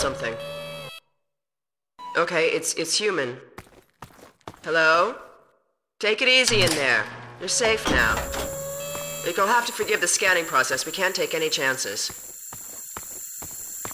something. Okay, it's it's human. Hello? Take it easy in there. You're safe now. You'll have to forgive the scanning process. We can't take any chances.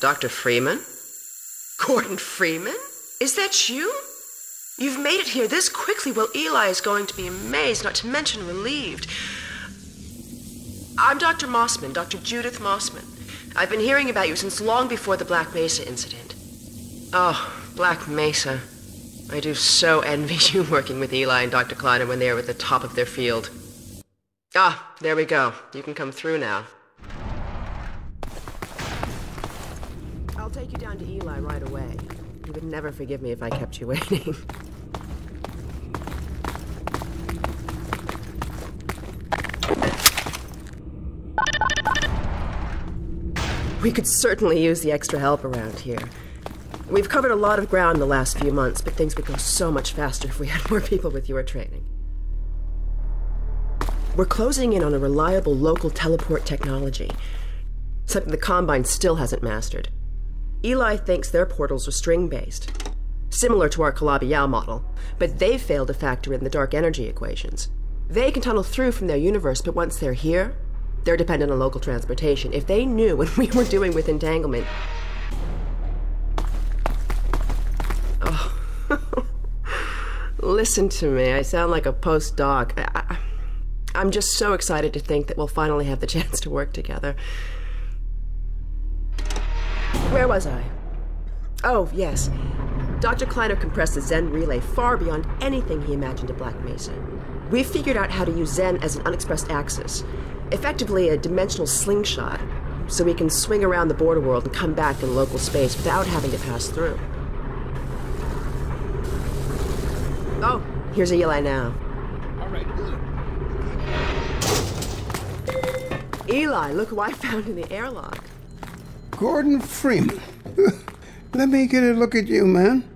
Dr. Freeman? Gordon Freeman? Is that you? You've made it here this quickly. Well, Eli is going to be amazed, not to mention relieved. I'm Dr. Mossman, Dr. Judith Mossman. I've been hearing about you since long before the Black Mesa incident. Oh, Black Mesa. I do so envy you working with Eli and Dr. Kleiner when they are at the top of their field. Ah, there we go. You can come through now. I'll take you down to Eli right away. He would never forgive me if I kept you waiting. We could certainly use the extra help around here. We've covered a lot of ground in the last few months, but things would go so much faster if we had more people with your training. We're closing in on a reliable local teleport technology, something the Combine still hasn't mastered. Eli thinks their portals are string based, similar to our Calabi-Yau model, but they've failed to factor in the dark energy equations. They can tunnel through from their universe, but once they're here, they're dependent on local transportation. If they knew what we were doing with entanglement. Oh. Listen to me. I sound like a postdoc. I, I'm just so excited to think that we'll finally have the chance to work together. Where was I? Oh, yes. Dr. Kleiner compressed the Xen relay far beyond anything he imagined at Black Mesa. We've figured out how to use Xen as an unexpressed axis, effectively a dimensional slingshot, so we can swing around the border world and come back in local space without having to pass through. Oh, here's a Eli now. All right, good. Eli, look who I found in the airlock. Gordon Freeman. Let me get a look at you, man.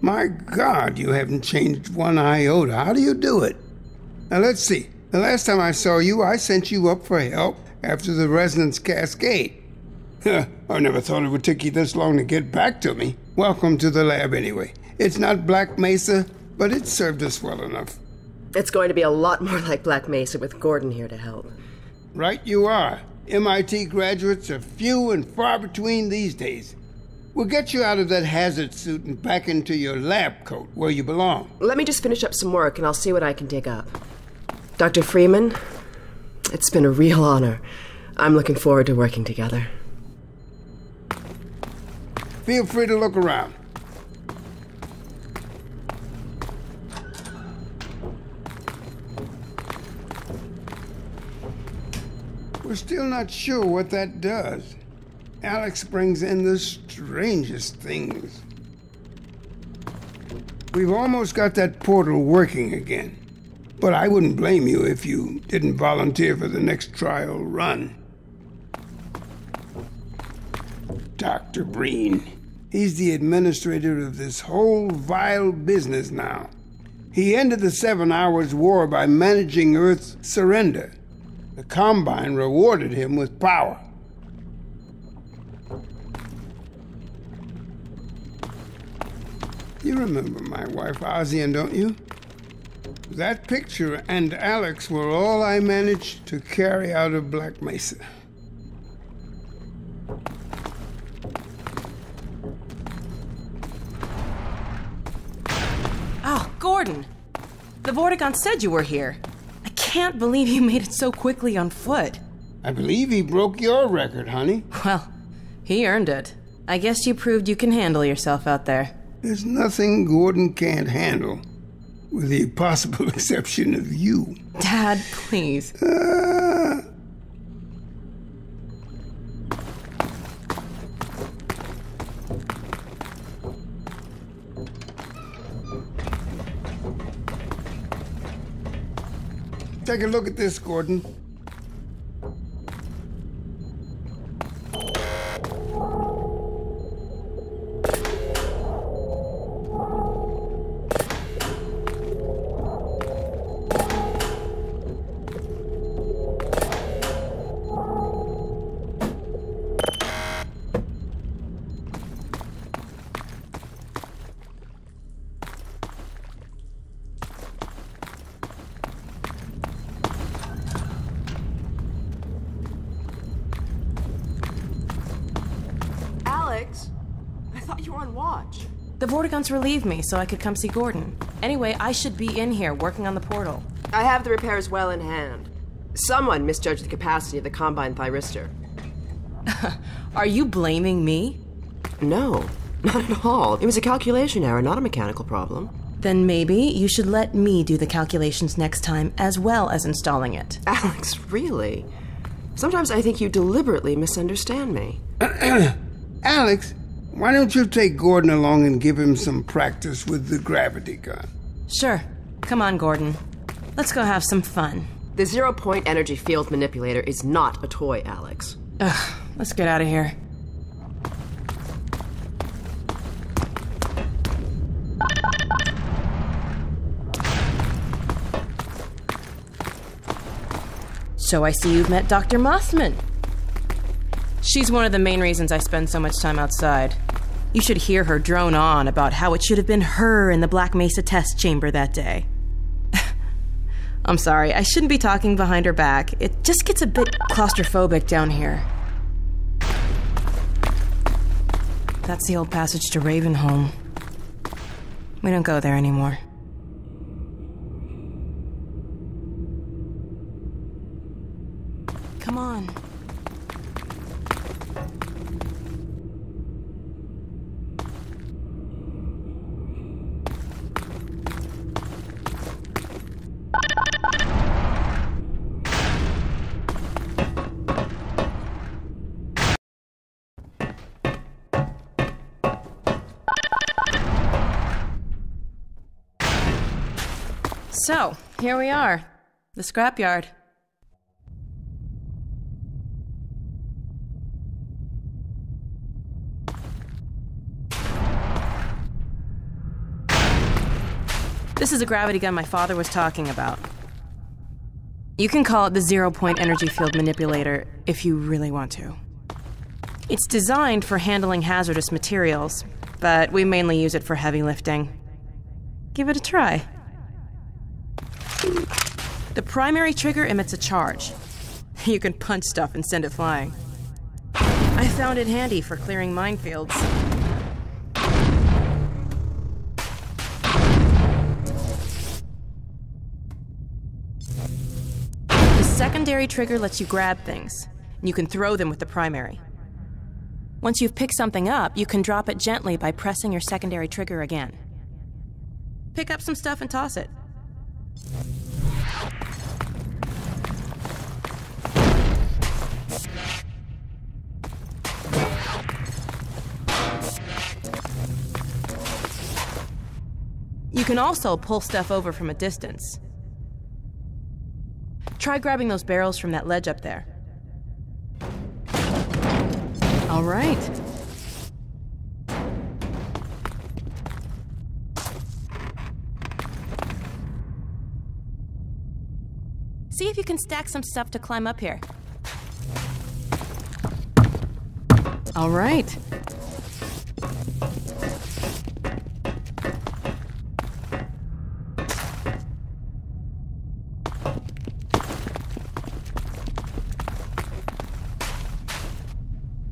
My God, you haven't changed one iota. How do you do it? Now, let's see. The last time I saw you, I sent you up for help after the resonance cascade. I never thought it would take you this long to get back to me. Welcome to the lab, anyway. It's not Black Mesa, but it served us well enough. It's going to be a lot more like Black Mesa with Gordon here to help. Right, you are. MIT graduates are few and far between these days. We'll get you out of that hazard suit and back into your lab coat where you belong. Let me just finish up some work and I'll see what I can dig up. Dr. Freeman, it's been a real honor. I'm looking forward to working together. Feel free to look around. We're still not sure what that does. Alyx brings in the strangest things. We've almost got that portal working again. But I wouldn't blame you if you didn't volunteer for the next trial run. Dr. Breen. He's the administrator of this whole vile business now. He ended the Seven Hours War by managing Earth's surrender. The Combine rewarded him with power. You remember my wife Azian, don't you? That picture and Alyx were all I managed to carry out of Black Mesa. Oh, Gordon! The Vortigaunt said you were here. I can't believe you made it so quickly on foot. I believe he broke your record, honey. Well, he earned it. I guess you proved you can handle yourself out there. There's nothing Gordon can't handle, with the possible exception of you. Dad, please. Uh, Take a look at this, Gordon. The Vortigaunts relieved me so I could come see Gordon. Anyway, I should be in here working on the portal. I have the repairs well in hand. Someone misjudged the capacity of the Combine thyristor. Are you blaming me? No, not at all. It was a calculation error, not a mechanical problem. Then maybe you should let me do the calculations next time as well as installing it. Alyx, really? Sometimes I think you deliberately misunderstand me. Alyx, why don't you take Gordon along and give him some practice with the gravity gun? Sure. Come on, Gordon. Let's go have some fun. The zero point energy field manipulator is not a toy, Alyx. Ugh, let's get out of here. So I see you've met Dr. Mossman. She's one of the main reasons I spend so much time outside. You should hear her drone on about how it should have been her in the Black Mesa test chamber that day. I'm sorry, I shouldn't be talking behind her back. It just gets a bit claustrophobic down here. That's the old passage to Ravenholm. We don't go there anymore. So, here we are. The scrapyard. This is a gravity gun my father was talking about. You can call it the zero point energy field manipulator if you really want to. It's designed for handling hazardous materials, but we mainly use it for heavy lifting. Give it a try. The primary trigger emits a charge. You can punch stuff and send it flying. I found it handy for clearing minefields. The secondary trigger lets you grab things, and you can throw them with the primary. Once you've picked something up, you can drop it gently by pressing your secondary trigger again. Pick up some stuff and toss it. Can also pull stuff over from a distance. Try grabbing those barrels from that ledge up there. All right. See if you can stack some stuff to climb up here. All right.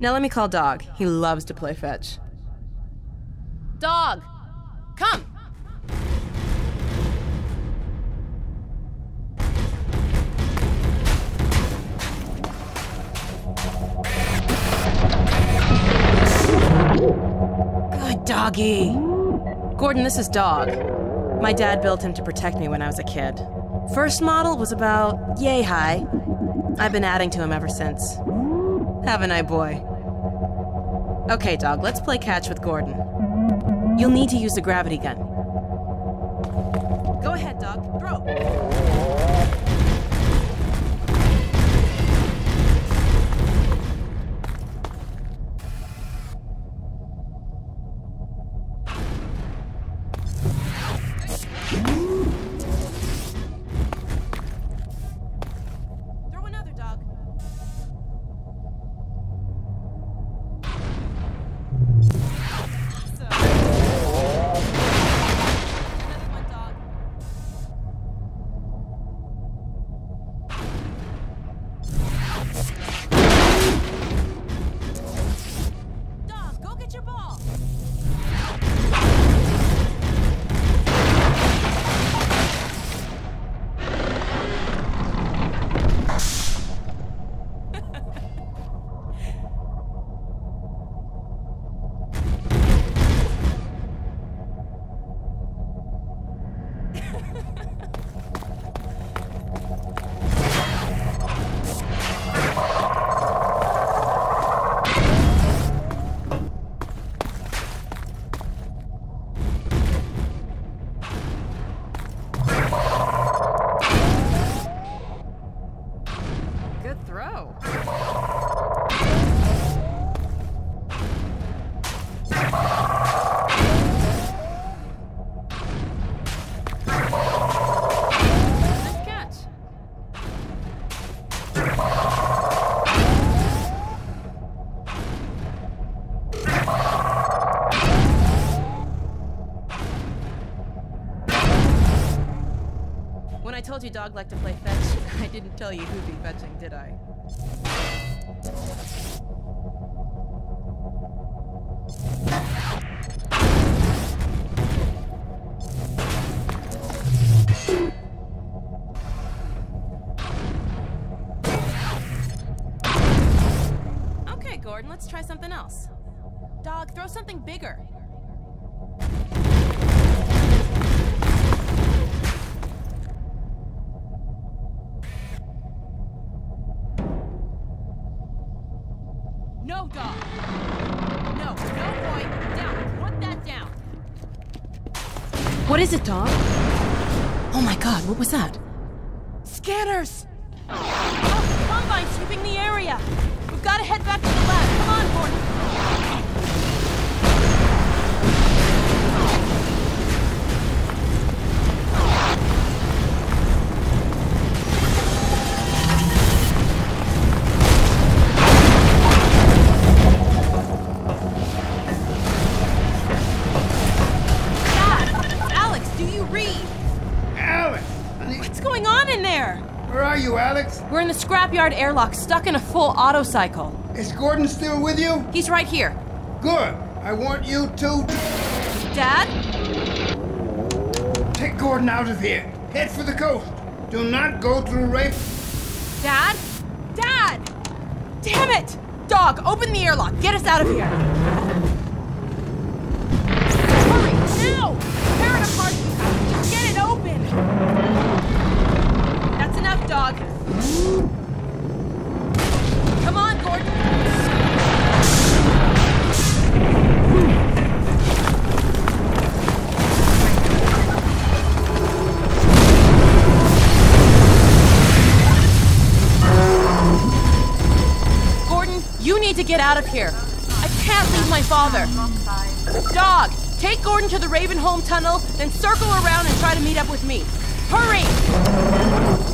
Now let me call Dog. He loves to play fetch. Dog! Come! Good doggy. Gordon, this is Dog. My dad built him to protect me when I was a kid. First model was about yay high. I've been adding to him ever since. Haven't I, boy? Okay, dog, let's play catch with Gordon. You'll need to use the gravity gun. Go ahead, dog. Throw. Told you dog liked to play fetch, I didn't tell you who'd be fetching, did I? Okay, Gordon, let's try something else. Dog, throw something bigger. What is it, dog? Oh my god, what was that? Scanners! Oh, Combine sweeping the area! We've got to head back to the lab. Come on, Gordon. Scrapyard airlock, stuck in a full auto cycle. Is Gordon still with you? He's right here. Good. I want you to Dad? take Gordon out of here. Head for the coast. Do not go through Rafe. Dad? Dad! Damn it! Dog, open the airlock. Get us out of here. Hurry, now! Tear it apart. Just get it open. That's enough, dog. Get out of here. I can't leave my father. Dog, take Gordon to the Ravenholm tunnel, then circle around and try to meet up with me. Hurry!